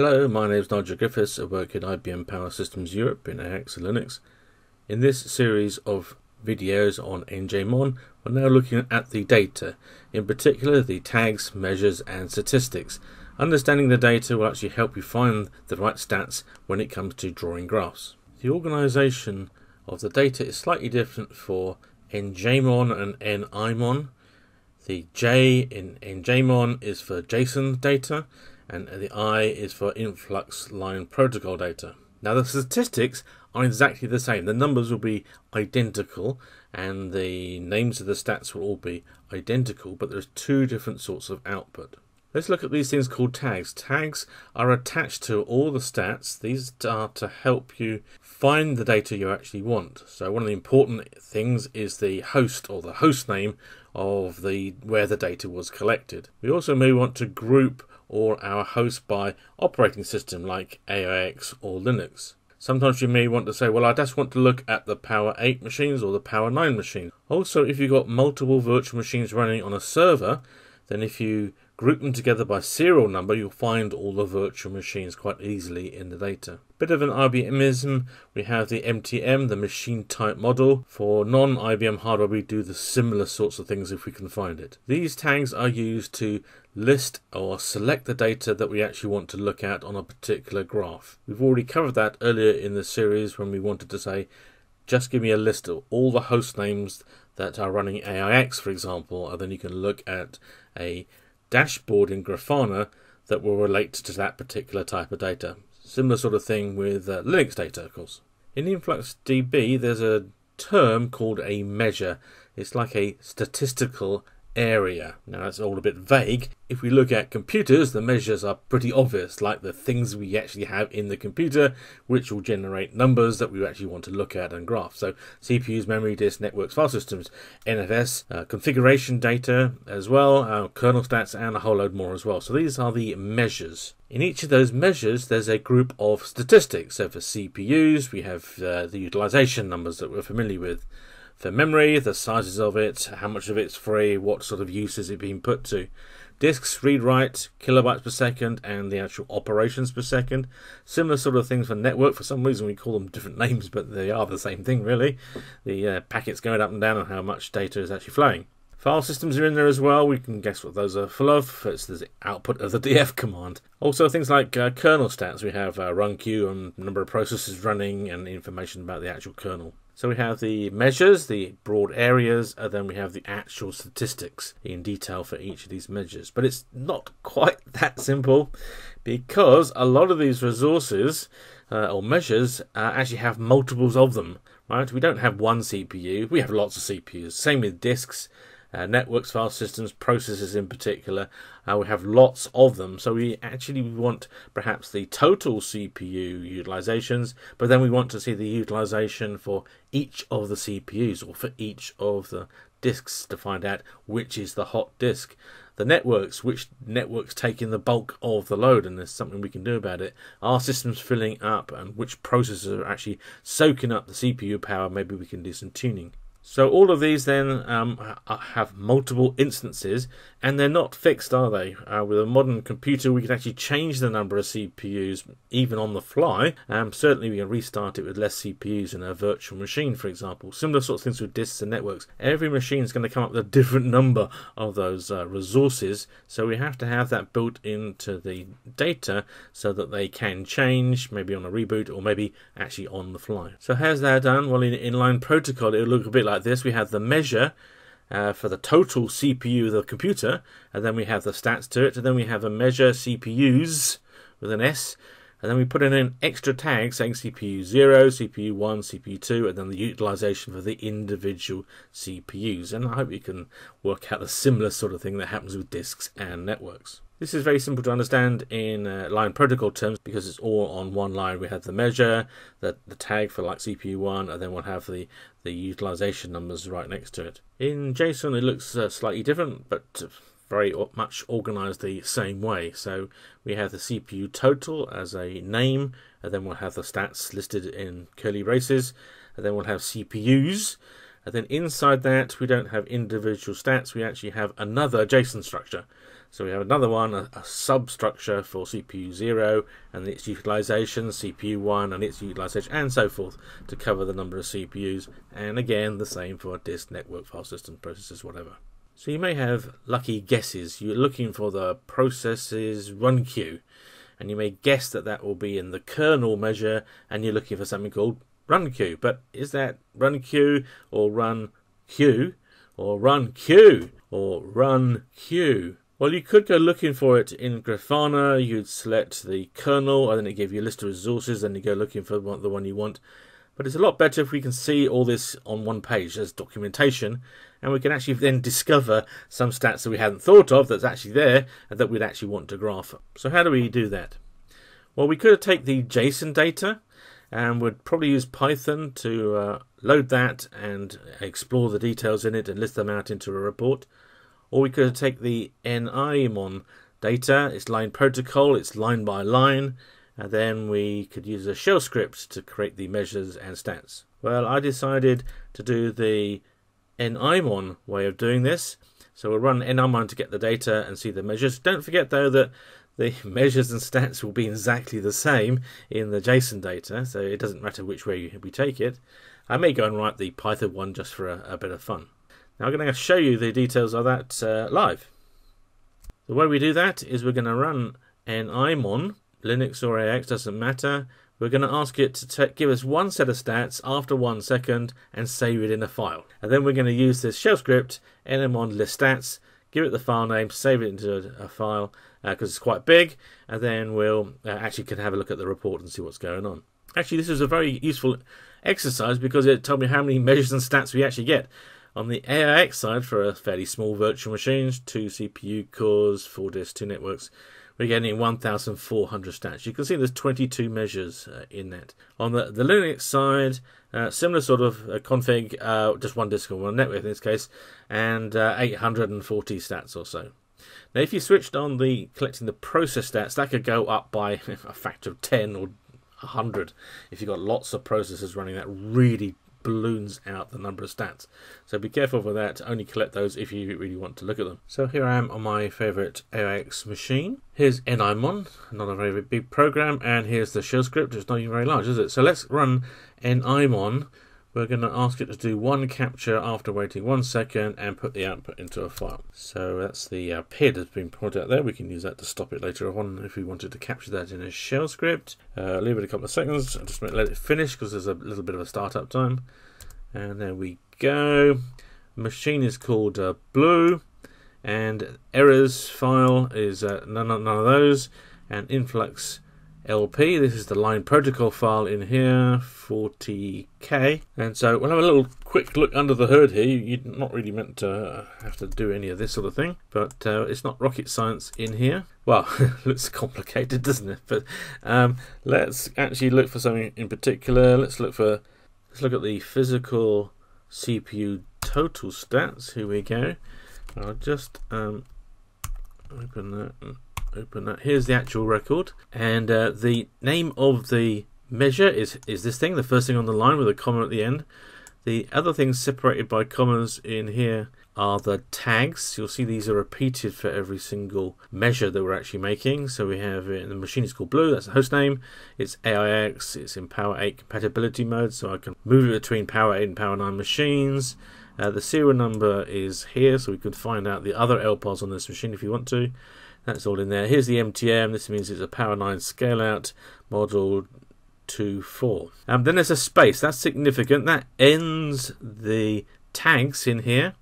Hello, my name is Nigel Griffiths. I work at IBM Power Systems Europe in AIX and Linux. In this series of videos on NJMON, we're now looking at the data, in particular the tags, measures and statistics. Understanding the data will actually help you find the right stats when it comes to drawing graphs. The organization of the data is slightly different for NJMON and NIMON. The J in NJMON is for JSON data, and the I is for influx line protocol data. Now the statistics are exactly the same. The numbers will be identical and the names of the stats will all be identical, but there's two different sorts of output. Let's look at these things called tags. Tags are attached to all the stats. These are to help you find the data you actually want. So one of the important things is the host or the host name of the where the data was collected. We also may want to group or our host by operating system like AIX or Linux. Sometimes you may want to say, well, I just want to look at the Power 8 machines or the Power 9 machine. Also, if you've got multiple virtual machines running on a server, then if you group them together by serial number, you'll find all the virtual machines quite easily in the data. Bit of an IBMism, we have the MTM, the machine type model. For non IBM hardware, we do the similar sorts of things if we can find it. These tags are used to list or select the data that we actually want to look at on a particular graph. We've already covered that earlier in the series when we wanted to say, just give me a list of all the host names that are running AIX, for example, and then you can look at a dashboard in Grafana that will relate to that particular type of data. Similar sort of thing with uh, Linux data, of course. In InfluxDB, there's a term called a measure. It's like a statistical area. Now that's all a bit vague. If we look at computers, the measures are pretty obvious, like the things we actually have in the computer, which will generate numbers that we actually want to look at and graph. So CPUs, memory disk, networks, file systems, NFS, uh, configuration data as well, uh, kernel stats, and a whole load more as well. So these are the measures. In each of those measures, there's a group of statistics. So for CPUs, we have uh, the utilization numbers that we're familiar with for memory, the sizes of it, how much of it's free, what sort of use is it being put to. Disks, read write, kilobytes per second, and the actual operations per second. Similar sort of things for network. For some reason, we call them different names, but they are the same thing, really. The uh, packets going up and down, and how much data is actually flowing. File systems are in there as well. We can guess what those are full of. It's the output of the df command. Also, things like uh, kernel stats. We have uh, run queue and number of processes running and information about the actual kernel. So we have the measures, the broad areas, and then we have the actual statistics in detail for each of these measures. But it's not quite that simple because a lot of these resources uh, or measures uh, actually have multiples of them. Right? We don't have one CPU. We have lots of CPUs. Same with disks uh, networks, file systems, processes in particular. Uh, we have lots of them, so we actually want perhaps the total CPU utilizations, but then we want to see the utilization for each of the CPUs or for each of the disks to find out which is the hot disk. The networks, which networks taking the bulk of the load, and there's something we can do about it. Are systems filling up, and which processors are actually soaking up the CPU power? Maybe we can do some tuning. So all of these then um, have multiple instances, and they're not fixed, are they? Uh, with a modern computer, we can actually change the number of CPUs even on the fly. Um, certainly, we can restart it with less CPUs in a virtual machine, for example. Similar sorts of things with disks and networks. Every machine is going to come up with a different number of those uh, resources, so we have to have that built into the data so that they can change, maybe on a reboot or maybe actually on the fly. So how's that done? Well, in inline protocol, it'll look a bit like like this. We have the measure uh, for the total CPU of the computer, and then we have the stats to it, and then we have a measure CPUs with an S, and then we put in an extra tag saying CPU 0, CPU 1, CPU 2, and then the utilization for the individual CPUs. And I hope you can work out the similar sort of thing that happens with disks and networks. This is very simple to understand in uh, line protocol terms because it's all on one line. We have the measure, the, the tag for like CPU1, and then we'll have the, the utilization numbers right next to it. In JSON, it looks uh, slightly different, but very much organized the same way. So we have the CPU total as a name, and then we'll have the stats listed in curly braces, and then we'll have CPUs, And then inside that, we don't have individual stats, we actually have another JSON structure. So we have another one, a, a substructure for CPU 0 and its utilization, CPU 1 and its utilization, and so forth to cover the number of CPUs. And again, the same for disk, network, file system, processors, whatever. So you may have lucky guesses. You're looking for the processes run queue, and you may guess that that will be in the kernel measure, and you're looking for something called run queue. But is that run queue or run queue or run queue or run queue? Well, you could go looking for it in Grafana. You'd select the kernel, and then it give you a list of resources, and you go looking for the one you want. But it's a lot better if we can see all this on one page as documentation, and we can actually then discover some stats that we hadn't thought of that's actually there and that we'd actually want to graph. So how do we do that? Well, we could take the JSON data and would probably use Python to uh, load that and explore the details in it and list them out into a report. Or we could take the NIMON data, it's line protocol, it's line by line, and then we could use a shell script to create the measures and stats. Well, I decided to do the NIMON way of doing this. So we'll run NIMON to get the data and see the measures. Don't forget though that the measures and stats will be exactly the same in the JSON data, so it doesn't matter which way we take it. I may go and write the Python one just for a, a bit of fun. Now I'm going to show you the details of that uh, live. The way we do that is we're going to run an imon, Linux or AIX, doesn't matter. We're going to ask it to give us one set of stats after one second and save it in a file. And then we're going to use this shell script, nmon list stats, give it the file name, save it into a, file because uh, it's quite big, and then we'll uh, actually can have a look at the report and see what's going on. Actually, this is a very useful exercise because it told me how many measures and stats we actually get. On the AIX side, for a fairly small virtual machines, two CPU cores, four disks, two networks, we're getting 1,400 stats. You can see there's 22 measures uh, in that. On the, the Linux side, uh, similar sort of uh, config, uh, just one disk and one network in this case, and uh, 840 stats or so. Now, if you switched on the collecting the process stats, that could go up by a factor of 10 or 100 if you've got lots of processes running that really balloons out the number of stats. So be careful with that. Only collect those if you really want to look at them. So here I am on my favorite AIX machine. Here's NIMON, not a very big program, and here's the shell script. It's not even very large, is it? So let's run NIMON we're going to ask it to do one capture after waiting one second and put the output into a file. So that's the uh, PID has been pointed out there. We can use that to stop it later on if we wanted to capture that in a shell script. Uh, leave it a couple of seconds, just let it finish because there's a little bit of a startup time. And there we go. Machine is called uh, Blue and errors file is uh, none, none of those and influx LP. This is the line protocol file in here, 40k. And so we'll have a little quick look under the hood here. You're not really meant to have to do any of this sort of thing, but uh, it's not rocket science in here. Well, looks complicated, doesn't it? But um, let's actually look for something in particular. Let's look for, let's look at the physical CPU total stats. Here we go. I'll just um, open that open that. Here's the actual record, and uh, the name of the measure is is this thing, the first thing on the line with a comma at the end. The other things separated by commas in here are the tags. You'll see these are repeated for every single measure that we're actually making. So we have the machine is called Blue, that's the host name. It's AIX, it's in Power 8 compatibility mode, so I can move it between Power 8 and Power 9 machines. Uh, the serial number is here, so we can find out the other LPARs on this machine if you want to. That's all in there. Here's the MTM. This means it's a Power 9 scale out model 2.4. Um, then there's a space. That's significant. That ends the tags in here.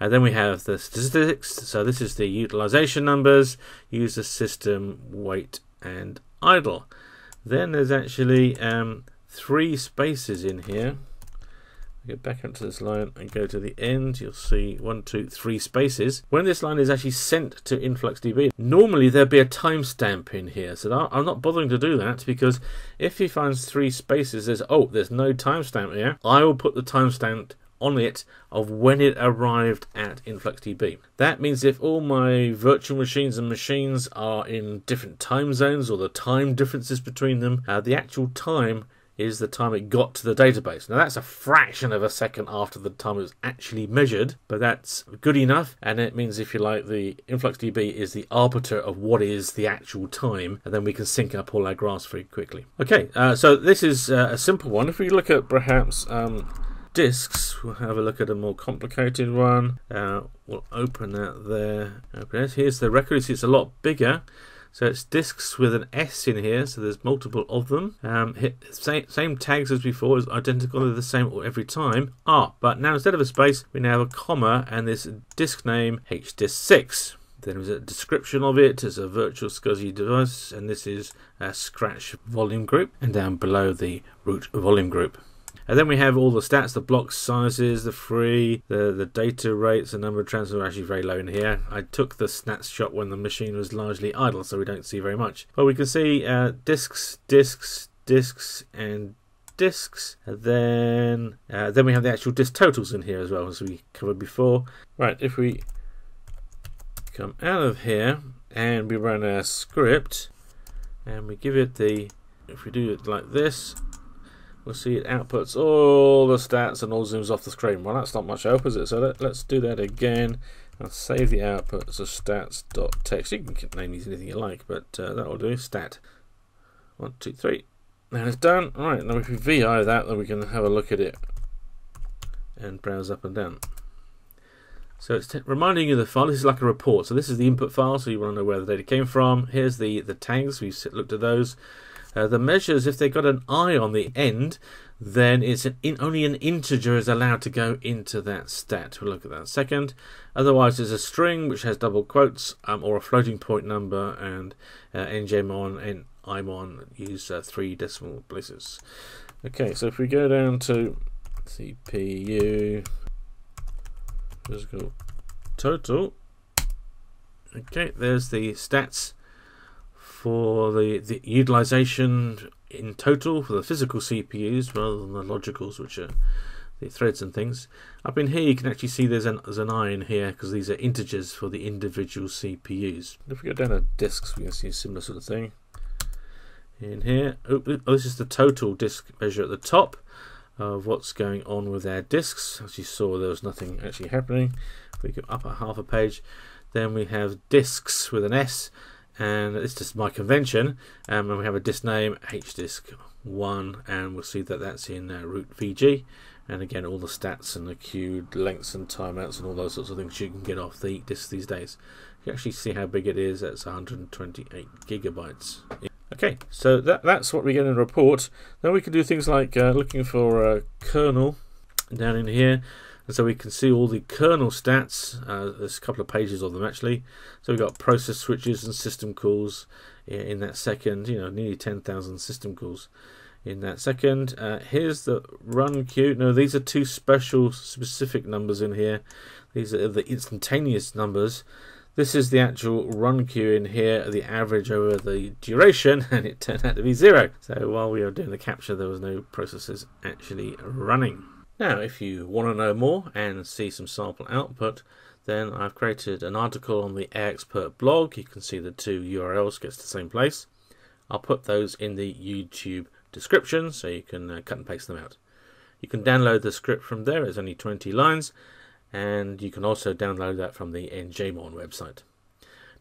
And then we have the statistics. So this is the utilization numbers, user system, wait, and idle. Then there's actually um, three spaces in here get back up to this line and go to the end, you'll see one, two, three spaces. When this line is actually sent to InfluxDB, normally there'd be a timestamp in here. So I'm not bothering to do that because if he finds three spaces, there's, oh, there's no timestamp here, I will put the timestamp on it of when it arrived at InfluxDB. That means if all my virtual machines and machines are in different time zones or the time differences between them, uh, the actual time is the time it got to the database. Now that's a fraction of a second after the time it was actually measured, but that's good enough. And it means, if you like, the InfluxDB is the arbiter of what is the actual time, and then we can sync up all our graphs very quickly. Okay, uh, so this is uh, a simple one. If we look at perhaps um, disks, we'll have a look at a more complicated one. Uh, we'll open that there. It. Here's the record. See, it's a lot bigger. So it's disks with an S in here, so there's multiple of them. Um, same, same tags as before, is identical, they're the same every time. Ah, but now instead of a space, we now have a comma and this disk name HDisk6. Then there's a description of it as a virtual SCSI device, and this is a Scratch volume group, and down below the root volume group. And then we have all the stats, the block sizes, the free, the, the data rates, the number of transfers are actually very low in here. I took the snapshot when the machine was largely idle, so we don't see very much. But we can see uh, disks, disks, disks, and disks. And then uh, then we have the actual disk totals in here as well, as we covered before. Right, if we come out of here and we run our script and we give it the if we do it like this we'll see it outputs all the stats and all zooms off the screen. Well, that's not much help, is it? So let, us do that again. I'll save the output as a stats.txt. You can name these anything you like, but uh, that will do. Stat. One, two, three. Now it's done. All right, now if we VI that, then we can have a look at it and browse up and down. So it's reminding you of the file. This is like a report. So this is the input file, so you want to know where the data came from. Here's the, the tags. We've looked at those. Uh, the measures, if they've got an i on the end, then it's an in, only an integer is allowed to go into that stat. We'll look at that second. Otherwise, it's a string which has double quotes um, or a floating point number, and uh, njmon and nimon use uh, three decimal places. Okay, so if we go down to CPU physical total, okay, there's the stats for the, the utilization in total for the physical CPUs rather than the logicals, which are the threads and things. Up in here, you can actually see there's an, there's an I in here because these are integers for the individual CPUs. If we go down to disks, we can see a similar sort of thing. In here, oh, this is the total disk measure at the top of what's going on with our disks. As you saw, there was nothing actually happening. If we go up a half a page, then we have disks with an S and it's just my convention um, and we have a disk name hdisk1 and we'll see that that's in uh, root vg and again all the stats and the queued lengths and timeouts and all those sorts of things you can get off the disk these days. You can actually see how big it is that's 128 gigabytes. Okay so that, that's what we get in the report. Then we can do things like uh, looking for a kernel down in here and so we can see all the kernel stats. Uh, there's a couple of pages of them actually. So we've got process switches and system calls in that second, you know, nearly 10,000 system calls in that second. Uh, here's the run queue. No, these are two special specific numbers in here. These are the instantaneous numbers. This is the actual run queue in here, the average over the duration, and it turned out to be zero. So while we were doing the capture, there was no processes actually running. Now, if you want to know more and see some sample output, then I've created an article on the AIXPert blog. You can see the two URLs gets to the same place. I'll put those in the YouTube description so you can uh, cut and paste them out. You can download the script from there, it's only 20 lines, and you can also download that from the NJMON website.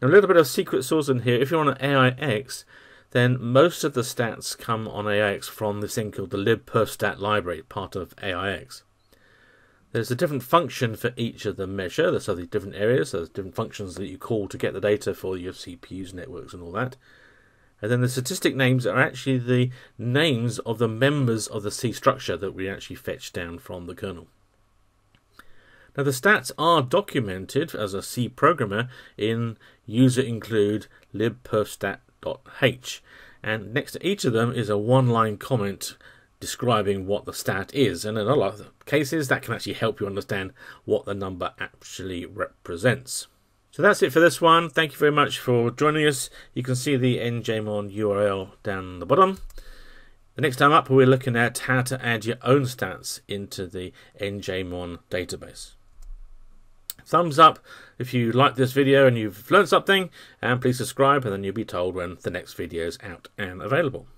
Now, a little bit of secret sauce in here. If you're on an AIX, then most of the stats come on AIX from this thing called the libperfstat library, part of AIX. There's a different function for each of the measure. There's other different areas. There's different functions that you call to get the data for your CPUs, networks, and all that. And then the statistic names are actually the names of the members of the C structure that we actually fetch down from the kernel. Now the stats are documented as a C programmer in user include libperfstat h, and next to each of them is a one-line comment describing what the stat is. And in a lot of cases, that can actually help you understand what the number actually represents. So that's it for this one. Thank you very much for joining us. You can see the NJMON URL down the bottom. The next time up, we're looking at how to add your own stats into the NJMON database thumbs up if you like this video and you've learned something, and please subscribe, and then you'll be told when the next video is out and available.